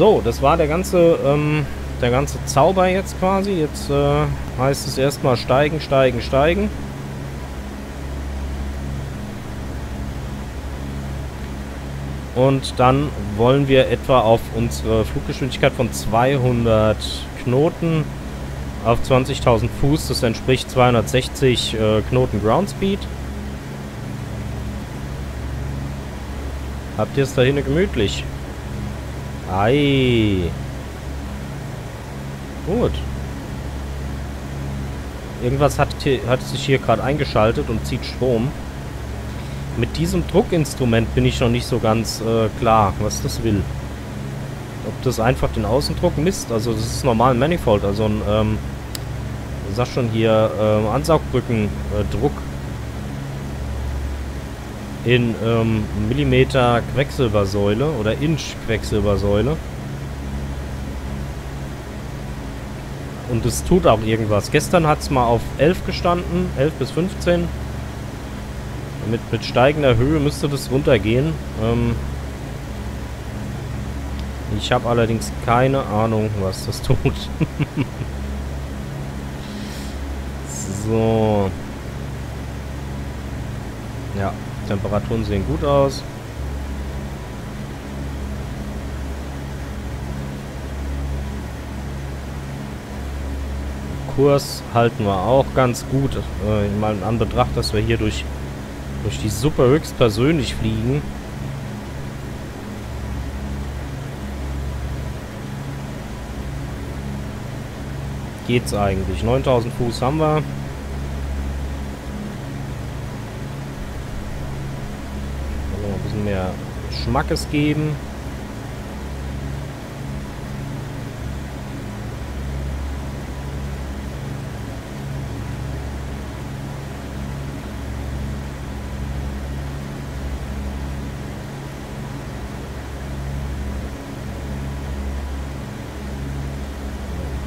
So, das war der ganze, ähm, der ganze Zauber jetzt quasi. Jetzt äh, heißt es erstmal steigen, steigen, steigen. Und dann wollen wir etwa auf unsere Fluggeschwindigkeit von 200 Knoten auf 20.000 Fuß. Das entspricht 260 äh, Knoten Ground Speed. Habt ihr es da hinten gemütlich? Ei. Gut. Irgendwas hat, hat sich hier gerade eingeschaltet und zieht Strom. Mit diesem Druckinstrument bin ich noch nicht so ganz äh, klar, was das will. Ob das einfach den Außendruck misst. Also das ist normal ein Manifold, also ein, ähm, sag schon hier, ähm, Ansaugbrückendruck äh, in ähm, Millimeter Quecksilbersäule oder Inch Quecksilbersäule. Und es tut auch irgendwas. Gestern hat es mal auf 11 gestanden, 11 bis 15. Mit, mit steigender Höhe müsste das runtergehen. Ähm ich habe allerdings keine Ahnung, was das tut. so. Ja, Temperaturen sehen gut aus. Kurs halten wir auch ganz gut. Äh, mal in Anbetracht, dass wir hier durch, durch die Suppe höchstpersönlich fliegen. Geht's eigentlich. 9000 Fuß haben wir. ein bisschen mehr Schmackes geben.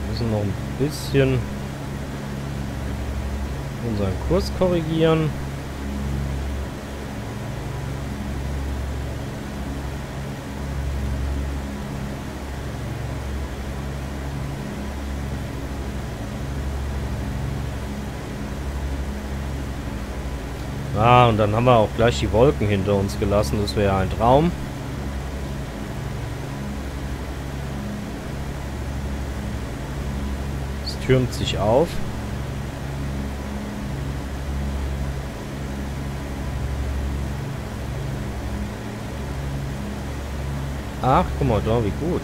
müssen noch ein bisschen unseren Kurs korrigieren. Ah, und dann haben wir auch gleich die Wolken hinter uns gelassen. Das wäre ein Traum. türmt sich auf. Ach, guck mal da, wie gut.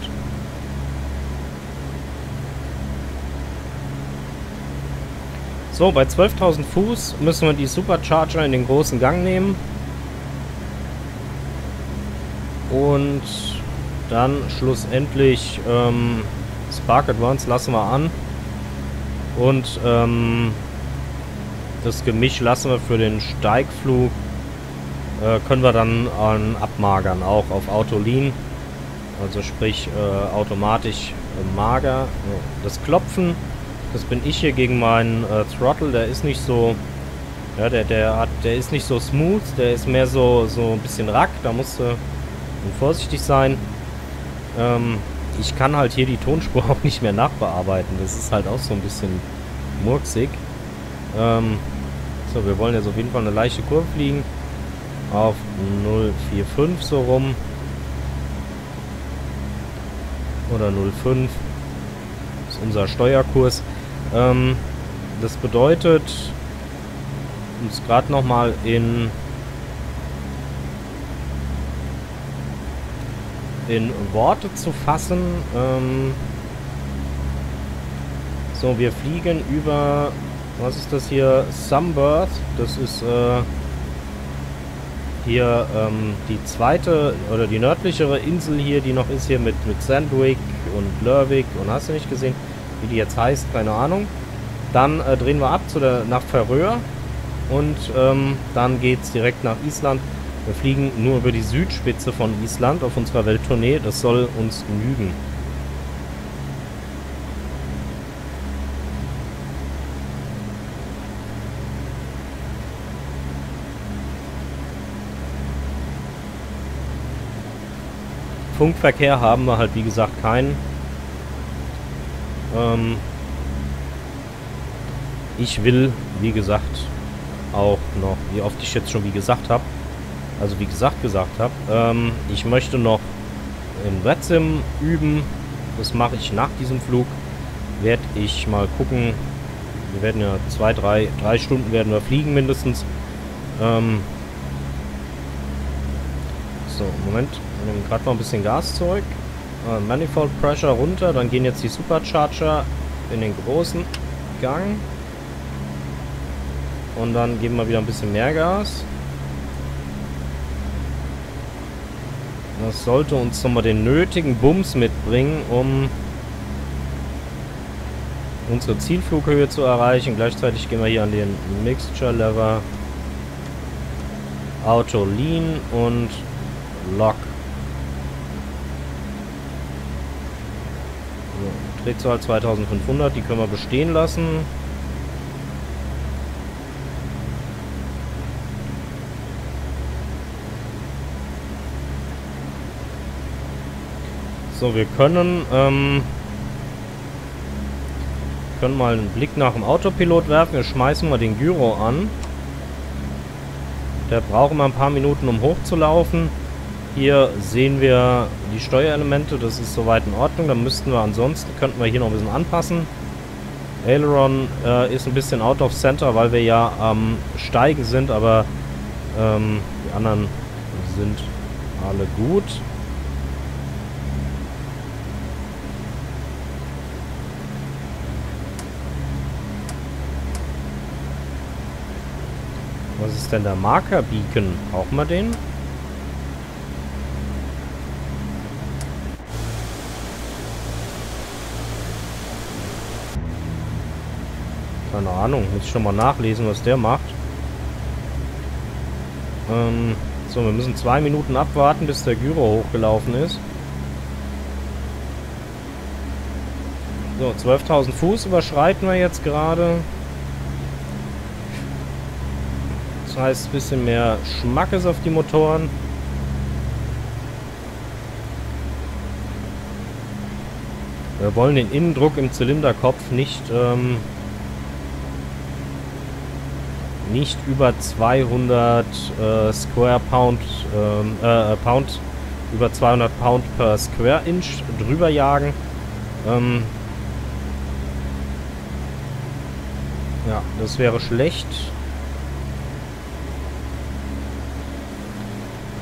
So, bei 12.000 Fuß müssen wir die Supercharger in den großen Gang nehmen. Und dann schlussendlich ähm, Spark Advance lassen wir an. Und ähm, das Gemisch lassen wir für den Steigflug. Äh, können wir dann äh, abmagern, auch auf Autolin. Also sprich äh, automatisch äh, mager. Das Klopfen, das bin ich hier gegen meinen äh, Throttle. Der ist nicht so... Ja, der, der, hat, der ist nicht so smooth. Der ist mehr so, so ein bisschen rack. Da musst du vorsichtig sein. Ähm, ich kann halt hier die Tonspur auch nicht mehr nachbearbeiten. Das ist halt auch so ein bisschen murksig. Ähm, so, wir wollen jetzt auf jeden Fall eine leichte Kurve fliegen. Auf 045 so rum. Oder 05. Das ist unser Steuerkurs. Ähm, das bedeutet, uns gerade nochmal in in Worte zu fassen. Ähm, so, wir fliegen über, was ist das hier? Sunbird. Das ist äh, hier ähm, die zweite oder die nördlichere Insel hier, die noch ist hier mit, mit Sandwick und Lurvik und hast du nicht gesehen, wie die jetzt heißt, keine Ahnung. Dann äh, drehen wir ab zu der, nach Färöer und ähm, dann geht es direkt nach Island. Wir fliegen nur über die Südspitze von Island auf unserer Welttournee. Das soll uns genügen. Funkverkehr haben wir halt wie gesagt keinen. Ähm ich will, wie gesagt, auch noch, wie oft ich jetzt schon wie gesagt habe, also wie gesagt gesagt habe, ähm, ich möchte noch in Wetsim üben. Das mache ich nach diesem Flug. Werde ich mal gucken. Wir werden ja zwei, drei, drei Stunden werden wir fliegen mindestens. Ähm so, Moment. Wir nehmen gerade noch ein bisschen Gas zurück. Äh, Manifold Pressure runter. Dann gehen jetzt die Supercharger in den großen Gang. Und dann geben wir wieder ein bisschen mehr Gas. Das sollte uns nochmal den nötigen Bums mitbringen, um unsere Zielflughöhe zu erreichen. Gleichzeitig gehen wir hier an den Mixture Lever. Auto Lean und Lock. So, Drehzahl 2500, die können wir bestehen lassen. So, wir können, ähm, können mal einen Blick nach dem Autopilot werfen. Wir schmeißen mal den Gyro an. Der braucht immer ein paar Minuten, um hochzulaufen. Hier sehen wir die Steuerelemente. Das ist soweit in Ordnung. Dann müssten wir ansonsten, könnten wir hier noch ein bisschen anpassen. Aileron äh, ist ein bisschen out of center, weil wir ja am Steigen sind, aber ähm, die anderen sind alle gut. Was ist denn der Marker-Beacon? Brauchen wir den? Keine Ahnung. Muss ich schon mal nachlesen, was der macht. Ähm, so, wir müssen zwei Minuten abwarten, bis der Gyro hochgelaufen ist. So, 12.000 Fuß überschreiten wir jetzt gerade. Das heißt, ein bisschen mehr Schmackes auf die Motoren. Wir wollen den Innendruck im Zylinderkopf nicht, ähm, nicht über 200 äh, Square Pound, ähm, äh, Pound, über 200 Pound per Square Inch drüber jagen. Ähm, ja, das wäre schlecht.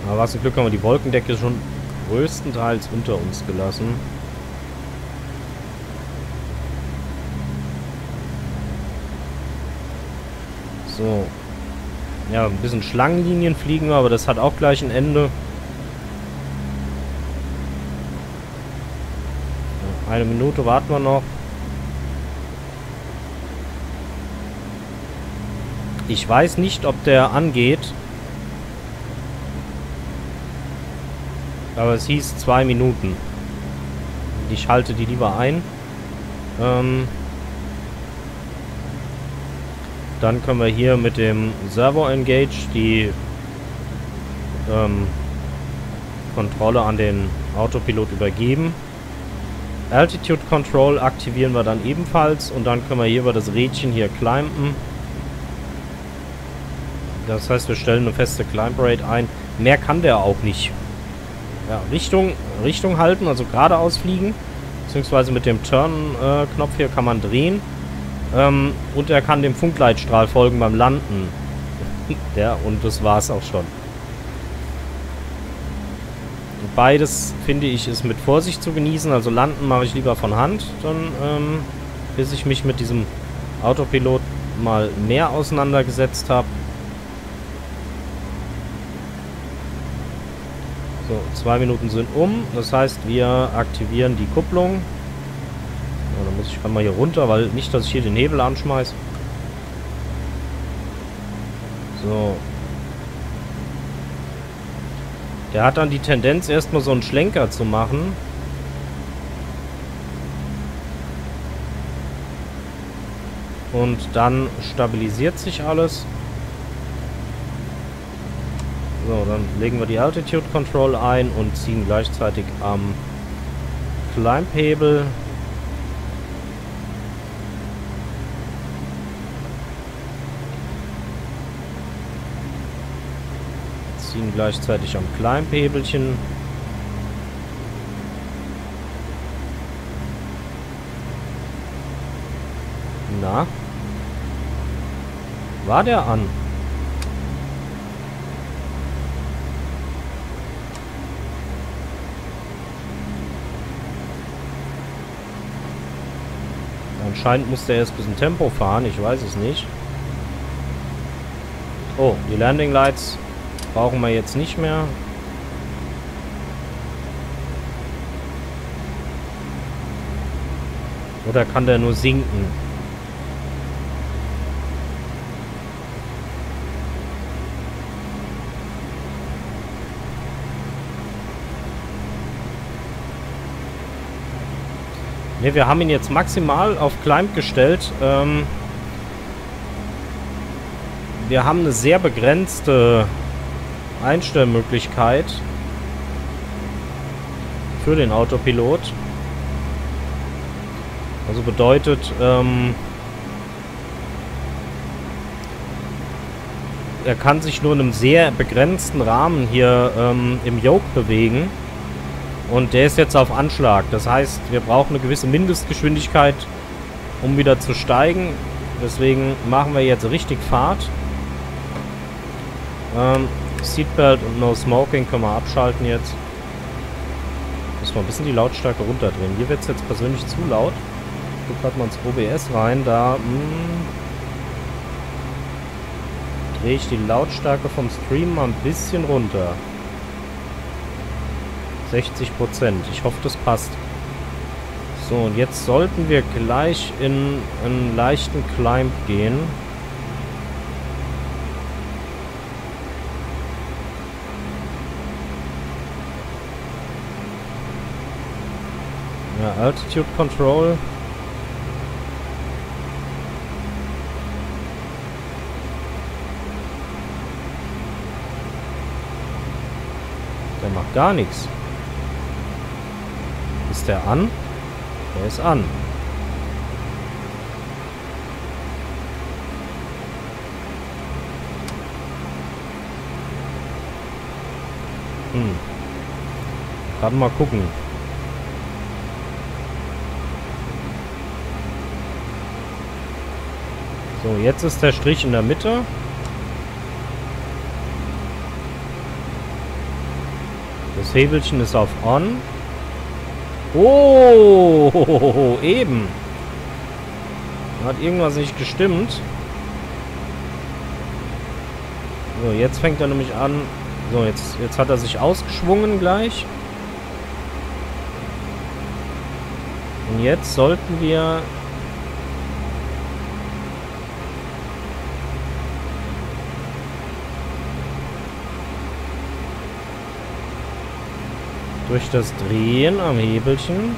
Aber was zum Glück haben wir die Wolkendecke schon größtenteils unter uns gelassen. So. Ja, ein bisschen Schlangenlinien fliegen wir, aber das hat auch gleich ein Ende. Eine Minute warten wir noch. Ich weiß nicht, ob der angeht. Aber es hieß zwei Minuten. Ich halte die lieber ein. Ähm dann können wir hier mit dem Servo Engage die ähm, Kontrolle an den Autopilot übergeben. Altitude Control aktivieren wir dann ebenfalls und dann können wir hier über das Rädchen hier climben. Das heißt, wir stellen eine feste Climb Rate ein. Mehr kann der auch nicht. Ja, Richtung, Richtung halten, also geradeaus fliegen. Beziehungsweise mit dem Turn-Knopf hier kann man drehen. Ähm, und er kann dem Funkleitstrahl folgen beim Landen. ja, und das war's auch schon. Beides, finde ich, ist mit Vorsicht zu genießen. Also landen mache ich lieber von Hand, dann, ähm, bis ich mich mit diesem Autopilot mal mehr auseinandergesetzt habe. So, zwei Minuten sind um. Das heißt, wir aktivieren die Kupplung. Muss ich einmal hier runter, weil nicht, dass ich hier den Hebel anschmeiße. So. Der hat dann die Tendenz, erstmal so einen Schlenker zu machen. Und dann stabilisiert sich alles. So, dann legen wir die Altitude Control ein und ziehen gleichzeitig am Climb-Hebel. Ziehen gleichzeitig am Climb-Hebelchen. Na? War der an? Anscheinend muss der erst ein bisschen Tempo fahren, ich weiß es nicht. Oh, die Landing Lights brauchen wir jetzt nicht mehr. Oder kann der nur sinken? Ne, wir haben ihn jetzt maximal auf Climb gestellt. Ähm, wir haben eine sehr begrenzte Einstellmöglichkeit für den Autopilot. Also bedeutet, ähm, er kann sich nur in einem sehr begrenzten Rahmen hier ähm, im Yoke bewegen. Und der ist jetzt auf Anschlag. Das heißt, wir brauchen eine gewisse Mindestgeschwindigkeit, um wieder zu steigen. Deswegen machen wir jetzt richtig Fahrt. Ähm, Seatbelt und No Smoking können wir abschalten jetzt. Muss mal ein bisschen die Lautstärke runterdrehen. Hier wird es jetzt persönlich zu laut. Ich guck gerade mal ins OBS rein. Da hm, drehe ich die Lautstärke vom Stream mal ein bisschen runter. 60 Prozent. Ich hoffe, das passt. So, und jetzt sollten wir gleich in einen leichten Climb gehen. Altitude Control. Der macht gar nichts. Ist der an? Der ist an. Hm. Gerade mal gucken. So, jetzt ist der Strich in der Mitte. Das Hebelchen ist auf On. Oh, eben. Hat irgendwas nicht gestimmt. So, jetzt fängt er nämlich an. So, jetzt, jetzt hat er sich ausgeschwungen gleich. Und jetzt sollten wir Durch das Drehen am Hebelchen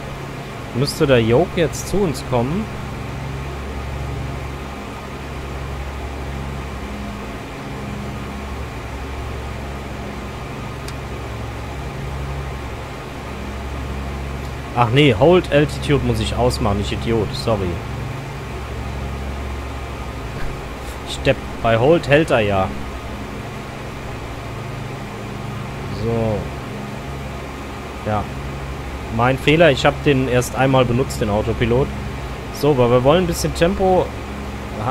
müsste der Yoke jetzt zu uns kommen. Ach nee, Hold Altitude muss ich ausmachen, ich Idiot, sorry. Ich Depp, bei Hold hält er ja. So. Ja. Mein Fehler, ich habe den erst einmal benutzt, den Autopilot. So, weil wir wollen ein bisschen Tempo...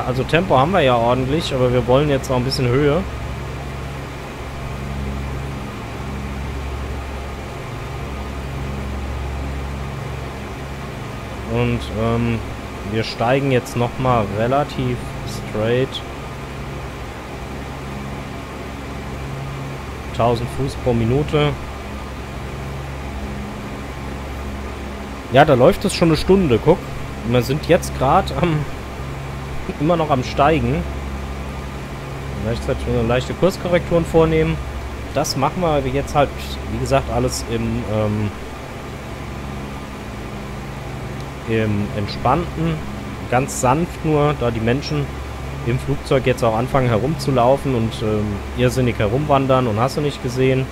Also Tempo haben wir ja ordentlich, aber wir wollen jetzt noch ein bisschen Höhe. Und ähm, wir steigen jetzt nochmal relativ straight. 1000 Fuß pro Minute. Ja, da läuft es schon eine Stunde, guck. Wir sind jetzt gerade am... immer noch am Steigen. Gleichzeitig eine leichte Kurskorrekturen vornehmen. Das machen wir jetzt halt, wie gesagt, alles im, ähm, im Entspannten. Ganz sanft nur, da die Menschen im Flugzeug jetzt auch anfangen herumzulaufen und ähm, irrsinnig herumwandern und hast du nicht gesehen.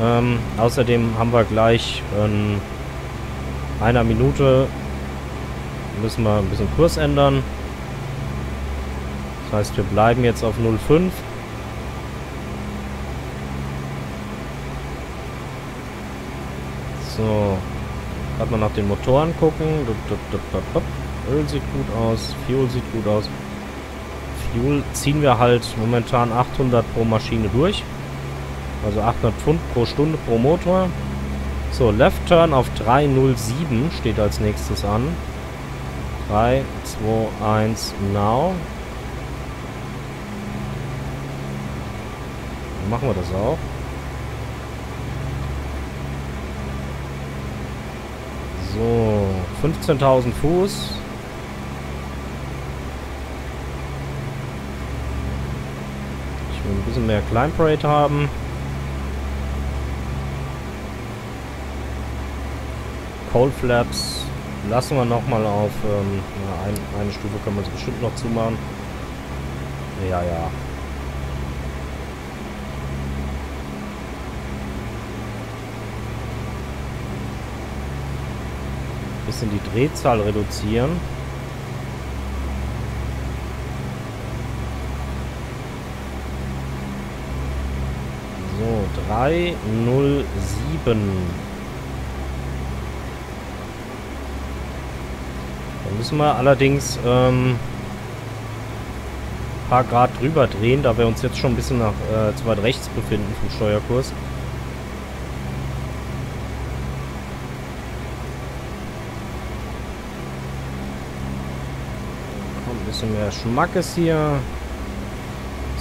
Ähm, außerdem haben wir gleich in einer Minute müssen wir ein bisschen Kurs ändern. Das heißt, wir bleiben jetzt auf 05. So. Gerade mal nach den Motoren gucken. Öl sieht gut aus. Fuel sieht gut aus. Fuel ziehen wir halt momentan 800 pro Maschine durch. Also 800 Pfund pro Stunde pro Motor. So, Left Turn auf 307 steht als nächstes an. 3, 2, 1, now. Dann machen wir das auch. So, 15.000 Fuß. Ich will ein bisschen mehr Climb Rate haben. Cold Flaps lassen wir nochmal auf ähm, ja, ein, eine Stufe können wir sie bestimmt noch zumachen. Ja, ja. Bisschen die Drehzahl reduzieren. So, 307. müssen wir allerdings ähm, ein paar Grad drüber drehen, da wir uns jetzt schon ein bisschen nach äh, zu weit rechts befinden vom Steuerkurs. Ein bisschen mehr Schmackes hier.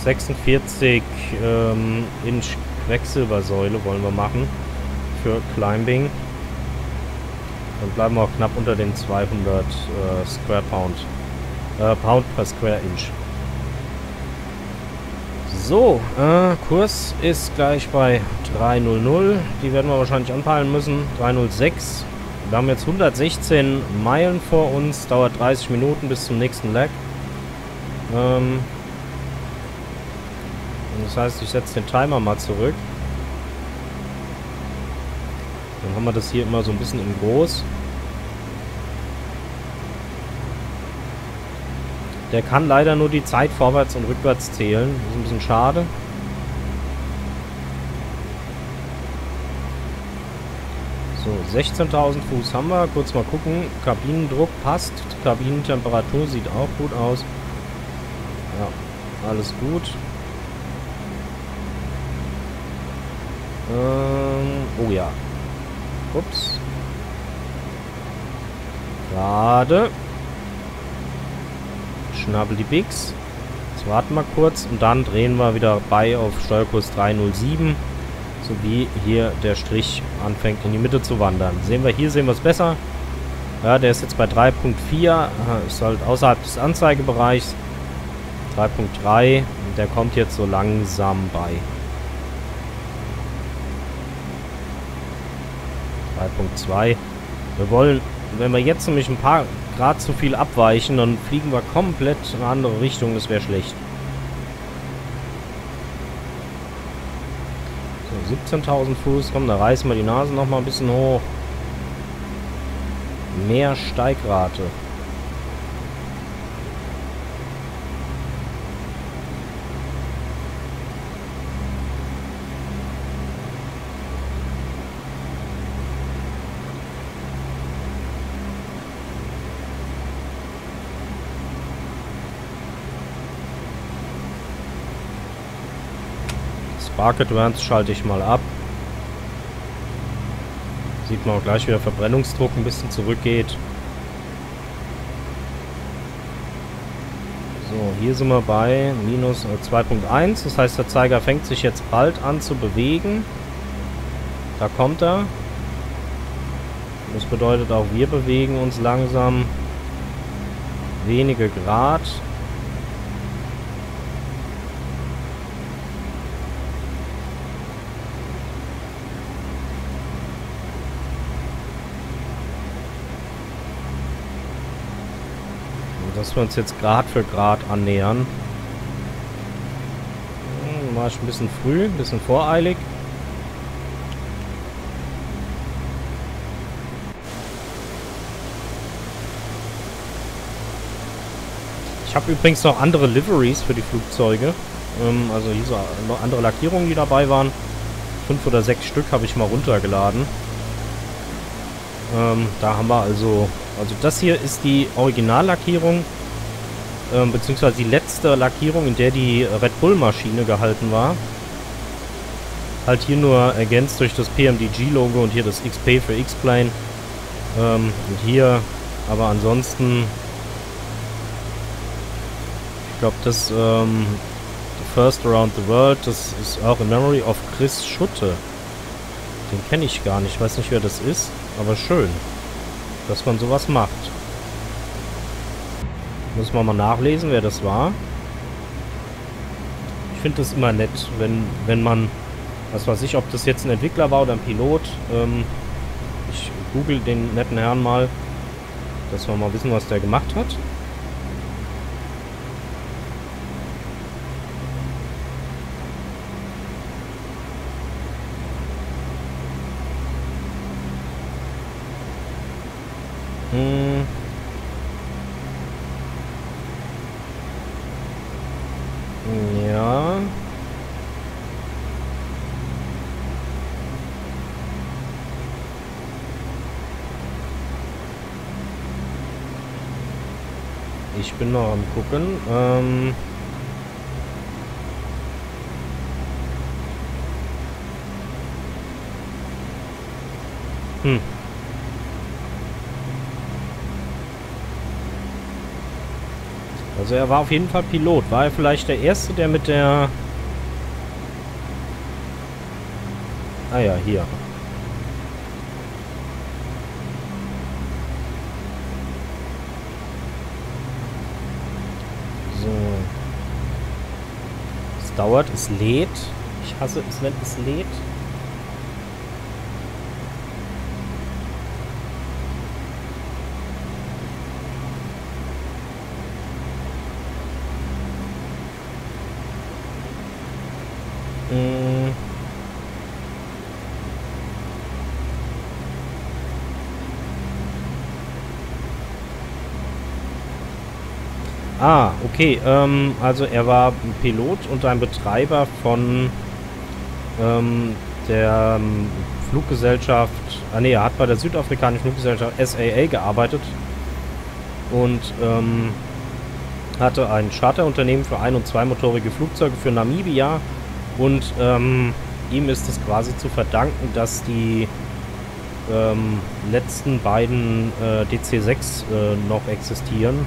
46 ähm, Inch Quecksilbersäule wollen wir machen für Climbing. Dann bleiben wir auch knapp unter den 200 äh, Square Pound. Äh, Pound per Square Inch. So, äh, Kurs ist gleich bei 300. Die werden wir wahrscheinlich anpeilen müssen. 306. Wir haben jetzt 116 Meilen vor uns. Dauert 30 Minuten bis zum nächsten Leg. Ähm, das heißt, ich setze den Timer mal zurück. Dann haben wir das hier immer so ein bisschen im Groß. Der kann leider nur die Zeit vorwärts und rückwärts zählen. Das ist ein bisschen schade. So, 16.000 Fuß haben wir. Kurz mal gucken. Kabinendruck passt. Kabinentemperatur sieht auch gut aus. Ja, alles gut. Ähm, oh ja. Ups. Gerade. Schnabel die Bigs. Jetzt warten wir kurz und dann drehen wir wieder bei auf Steuerkurs 307. So wie hier der Strich anfängt in die Mitte zu wandern. Sehen wir hier, sehen wir es besser. Ja, der ist jetzt bei 3.4. Ist halt außerhalb des Anzeigebereichs. 3.3. Der kommt jetzt so langsam bei. 3.2. Wir wollen, wenn wir jetzt nämlich ein paar Grad zu viel abweichen, dann fliegen wir komplett in eine andere Richtung. Das wäre schlecht. So, 17.000 Fuß. Komm, da reißen wir die Nase noch mal ein bisschen hoch. Mehr Steigrate. Spark Advance schalte ich mal ab. Sieht man auch gleich, wie der Verbrennungsdruck ein bisschen zurückgeht. So, hier sind wir bei minus 2.1. Äh, das heißt, der Zeiger fängt sich jetzt bald an zu bewegen. Da kommt er. Das bedeutet auch, wir bewegen uns langsam wenige Grad. dass wir uns jetzt Grad für Grad annähern. Hm, war ich ein bisschen früh, ein bisschen voreilig. Ich habe übrigens noch andere Liveries für die Flugzeuge. Ähm, also hier so andere Lackierungen, die dabei waren. Fünf oder sechs Stück habe ich mal runtergeladen. Ähm, da haben wir also... Also das hier ist die Originallackierung. Ähm, beziehungsweise die letzte Lackierung, in der die Red Bull Maschine gehalten war. Halt hier nur ergänzt durch das PMDG-Logo und hier das XP für X-Plane. Ähm, und hier aber ansonsten ich glaube, das ähm, First Around the World, das ist auch in Memory of Chris Schutte. Den kenne ich gar nicht. Ich weiß nicht, wer das ist. Aber schön, dass man sowas macht. Muss man mal nachlesen, wer das war. Ich finde das immer nett, wenn, wenn man, was weiß ich, ob das jetzt ein Entwickler war oder ein Pilot. Ähm, ich google den netten Herrn mal, dass wir mal wissen, was der gemacht hat. Hm. Ja. Ich bin noch am gucken. Ähm hm. Also er war auf jeden Fall Pilot. War er vielleicht der Erste, der mit der... Ah ja, hier. So. Es dauert, es lädt. Ich hasse es, wenn es lädt. Hm. Ah, okay. Ähm, also er war Pilot und ein Betreiber von ähm, der ähm, Fluggesellschaft. Ah ne, er hat bei der südafrikanischen Fluggesellschaft SAA gearbeitet und ähm, hatte ein Charterunternehmen für ein- und zweimotorige Flugzeuge für Namibia und ähm, ihm ist es quasi zu verdanken, dass die ähm, letzten beiden äh, DC-6 äh, noch existieren.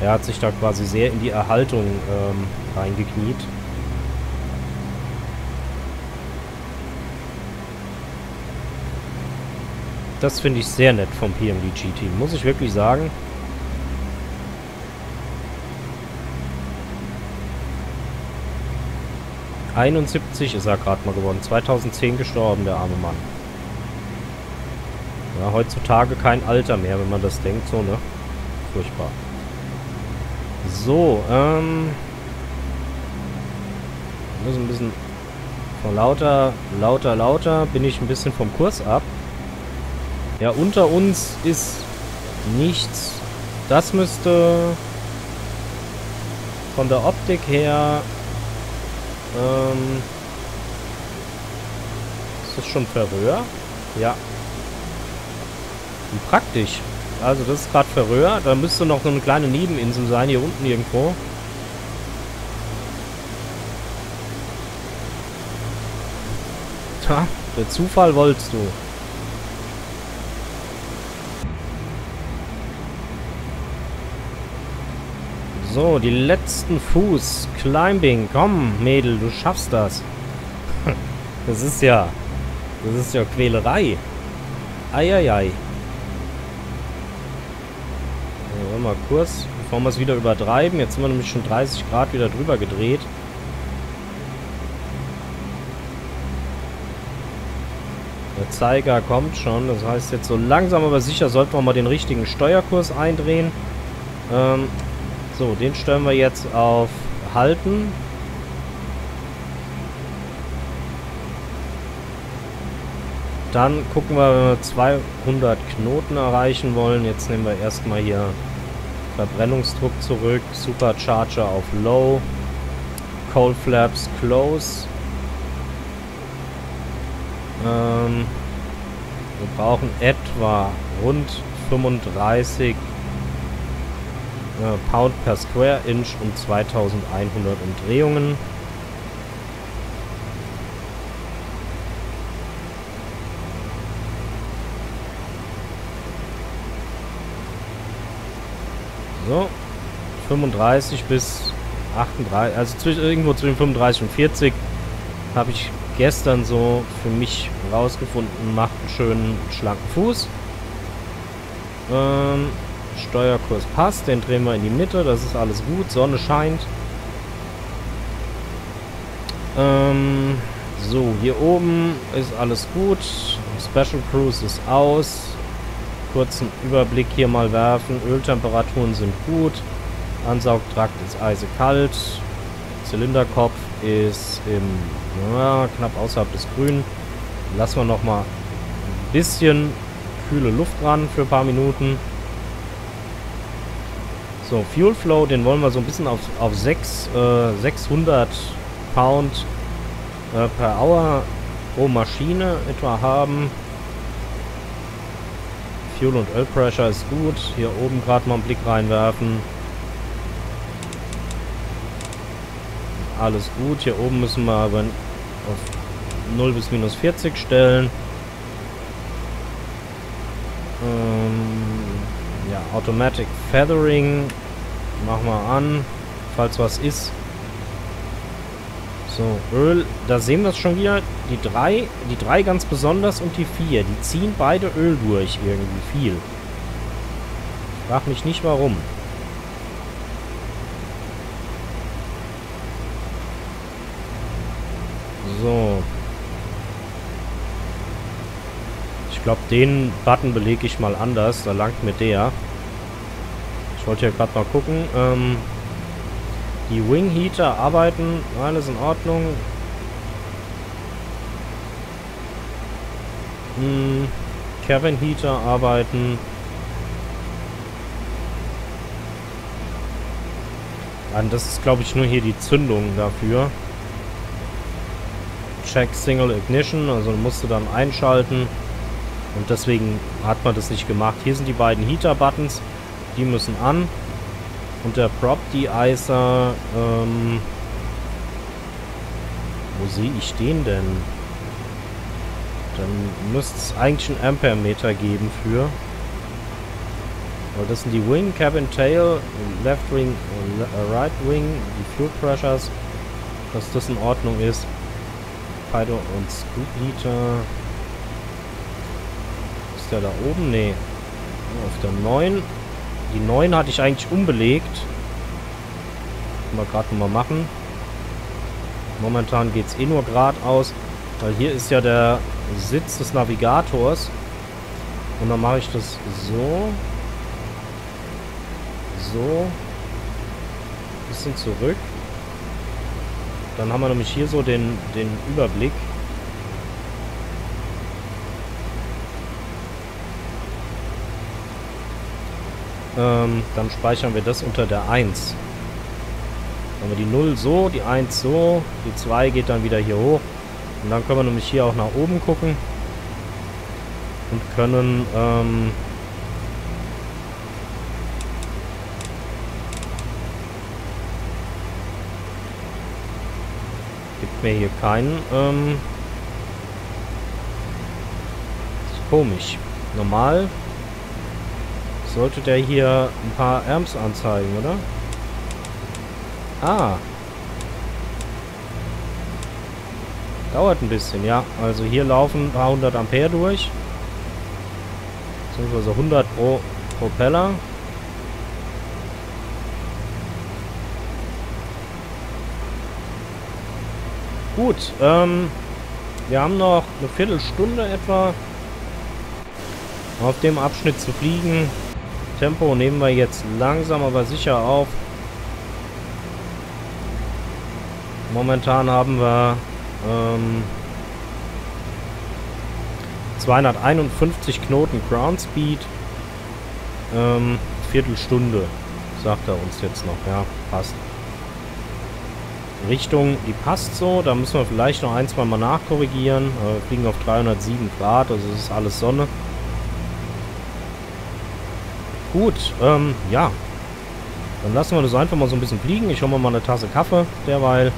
Er hat sich da quasi sehr in die Erhaltung ähm, reingekniet. Das finde ich sehr nett vom PMDG-Team, muss ich wirklich sagen. 71 ist er gerade mal geworden. 2010 gestorben, der arme Mann. Ja, heutzutage kein Alter mehr, wenn man das denkt, so, ne? Furchtbar. So, ähm... Ich muss ein bisschen... Von lauter, lauter, lauter bin ich ein bisschen vom Kurs ab. Ja, unter uns ist nichts. Das müsste von der Optik her ähm, ist das schon Verröhr? Ja. Wie praktisch. Also das ist gerade Verröhr. Da müsste noch eine kleine Nebeninsel sein, hier unten irgendwo. Tja, der Zufall wolltest du. So, die letzten Fuß. Climbing. Komm, Mädel, du schaffst das. Das ist ja... Das ist ja Quälerei. Eieiei. So, mal kurz, bevor wir es wieder übertreiben. Jetzt sind wir nämlich schon 30 Grad wieder drüber gedreht. Der Zeiger kommt schon. Das heißt jetzt so langsam aber sicher sollten wir mal den richtigen Steuerkurs eindrehen. Ähm, so, den stellen wir jetzt auf Halten. Dann gucken wir, wenn wir 200 Knoten erreichen wollen. Jetzt nehmen wir erstmal hier Verbrennungsdruck zurück. Supercharger auf Low. Cold Flaps Close. Ähm, wir brauchen etwa rund 35 äh, Pound per Square Inch und 2100 Umdrehungen. So. 35 bis 38, also zwischen, irgendwo zwischen 35 und 40 habe ich gestern so für mich rausgefunden, macht einen schönen schlanken Fuß. Ähm, Steuerkurs passt, den drehen wir in die Mitte, das ist alles gut, Sonne scheint. Ähm, so, hier oben ist alles gut. Special Cruise ist aus kurzen Überblick hier mal werfen. Öltemperaturen sind gut. Ansaugtrakt ist eisekalt. Zylinderkopf ist im ja, knapp außerhalb des Grünen. Lassen wir noch mal ein bisschen kühle Luft ran für ein paar Minuten. So, Fuel Flow, den wollen wir so ein bisschen auf, auf 6, äh, 600 Pound äh, per Hour pro Maschine etwa haben. Fuel und Oil Pressure ist gut. Hier oben gerade mal einen Blick reinwerfen. Alles gut. Hier oben müssen wir aber auf 0 bis minus 40 stellen. Ähm, ja, Automatic Feathering machen wir an, falls was ist. So, Öl, da sehen wir es schon wieder. Die drei, die drei ganz besonders und die vier, die ziehen beide Öl durch irgendwie viel. Frag mich nicht warum. So. Ich glaube, den Button belege ich mal anders. Da langt mir der. Ich wollte ja gerade mal gucken. Ähm, die Wing Heater arbeiten. Alles in Ordnung. Hm, Kevin Heater arbeiten. Das ist, glaube ich, nur hier die Zündung dafür. Check Single Ignition, also musst du dann einschalten. Und deswegen hat man das nicht gemacht. Hier sind die beiden Heater-Buttons. Die müssen an. Und der Prop De-Icer, ähm, wo sehe ich den denn? Dann müsste es eigentlich ein Ampere-Meter geben für. Weil das sind die Wing, Cabin Tail, Left Wing, äh, Right Wing, die Fuel Pressures, dass das in Ordnung ist. Pido und Scoop Heater. Ist der da oben? Nee. Auf der 9. Die 9 hatte ich eigentlich umbelegt. Wir gerade nochmal machen. Momentan geht es eh nur geradeaus, weil hier ist ja der Sitz des Navigators. Und dann mache ich das so. So. Bisschen zurück. Dann haben wir nämlich hier so den, den Überblick. Ähm, dann speichern wir das unter der 1. Dann haben wir die 0 so, die 1 so, die 2 geht dann wieder hier hoch. Und dann können wir nämlich hier auch nach oben gucken. Und können, ähm, mir hier keinen, ähm, ist komisch. Normal sollte der hier ein paar Amps anzeigen, oder? Ah. Dauert ein bisschen, ja. Also hier laufen ein paar hundert Ampere durch. Beziehungsweise 100 pro Propeller. Gut, ähm, wir haben noch eine Viertelstunde etwa auf dem Abschnitt zu fliegen. Tempo nehmen wir jetzt langsam aber sicher auf. Momentan haben wir ähm, 251 Knoten Ground Speed. Ähm, Viertelstunde, sagt er uns jetzt noch. Ja, passt. Richtung, die passt so. Da müssen wir vielleicht noch ein, zwei Mal nachkorrigieren. Äh, wir fliegen auf 307 Grad, also es ist alles Sonne. Gut, ähm, ja. Dann lassen wir das einfach mal so ein bisschen fliegen. Ich hole mir mal eine Tasse Kaffee derweil.